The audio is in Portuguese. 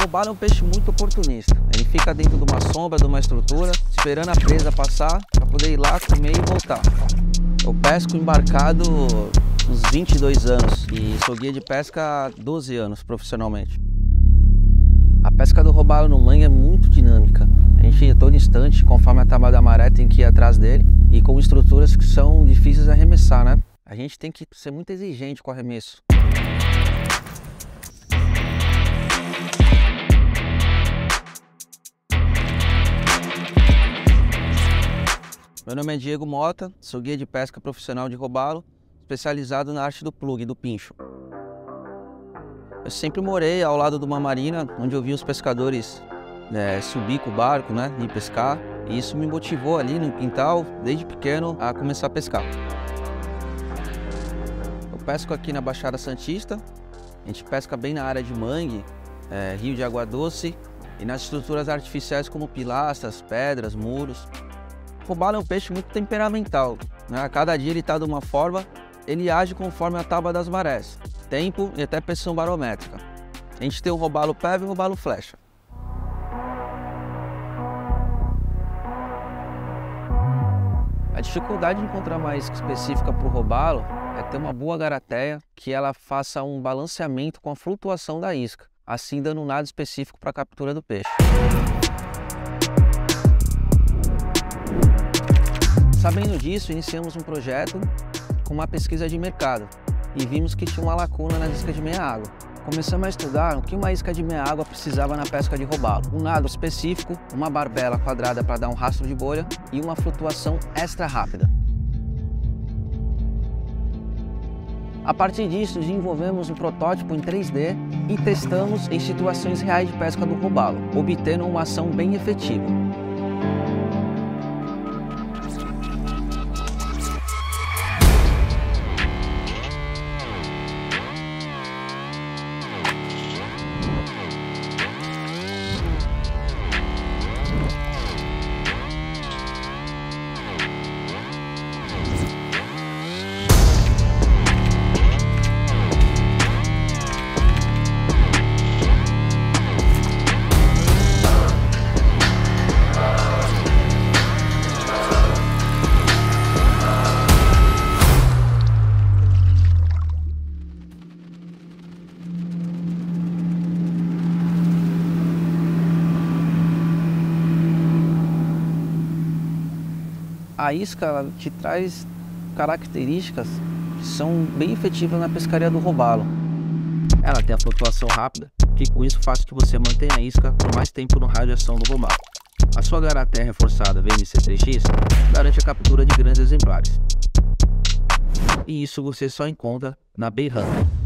Robalo é um peixe muito oportunista. Ele fica dentro de uma sombra, de uma estrutura, esperando a presa passar para poder ir lá, comer e voltar. Eu pesco embarcado uns 22 anos e sou guia de pesca há 12 anos profissionalmente. A pesca do robalo no mangue é muito dinâmica. A gente a todo instante, conforme a tábua da maré, tem que ir atrás dele e com estruturas que são difíceis de arremessar, né? A gente tem que ser muito exigente com o arremesso. Meu nome é Diego Mota, sou guia de pesca profissional de robalo, especializado na arte do plug, do pincho. Eu sempre morei ao lado de uma marina, onde eu vi os pescadores é, subir com o barco, né, e pescar. E isso me motivou ali no quintal, desde pequeno, a começar a pescar. Eu pesco aqui na Baixada Santista, a gente pesca bem na área de mangue, é, rio de água doce e nas estruturas artificiais como pilastras, pedras, muros. O robalo é um peixe muito temperamental. Né? A cada dia ele está de uma forma, ele age conforme a tábua das marés, tempo e até pressão barométrica. A gente tem o robalo pé e o robalo flecha. A dificuldade de encontrar uma isca específica para o robalo é ter uma boa garateia que ela faça um balanceamento com a flutuação da isca, assim dando um nada específico para a captura do peixe. Sabendo disso, iniciamos um projeto com uma pesquisa de mercado e vimos que tinha uma lacuna na isca de meia água. Começamos a estudar o que uma isca de meia água precisava na pesca de robalo. Um nado específico, uma barbela quadrada para dar um rastro de bolha e uma flutuação extra rápida. A partir disso, desenvolvemos um protótipo em 3D e testamos em situações reais de pesca do robalo, obtendo uma ação bem efetiva. A isca te traz características que são bem efetivas na pescaria do robalo. Ela tem a flutuação rápida, que com isso faz que você mantenha a isca por mais tempo no raio de ação do robalo. A sua garaté reforçada VMC3X garante a captura de grandes exemplares. E isso você só encontra na Bay Hunter.